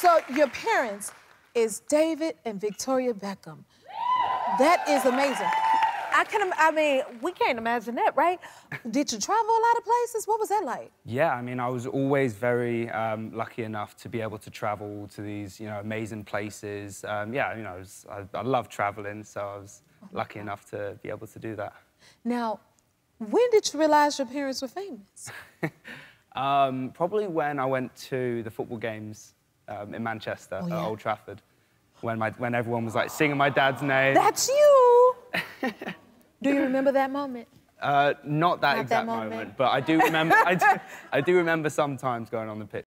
So your parents is David and Victoria Beckham. That is amazing. I can, im- I mean, we can't imagine that, right? Did you travel a lot of places? What was that like? Yeah, I mean, I was always very um, lucky enough to be able to travel to these, you know, amazing places. Um, yeah, you know, I, was, I, I love traveling, so I was lucky enough to be able to do that. Now, when did you realize your parents were famous? Um, probably when I went to the football games um, in Manchester Oh, at. Old Trafford, when my when everyone was like singing my dad's name. That's you. Do you remember that moment? Uh, not that Not that exact moment. moment. but I do remember. I, do, I do remember sometimes going on the pitch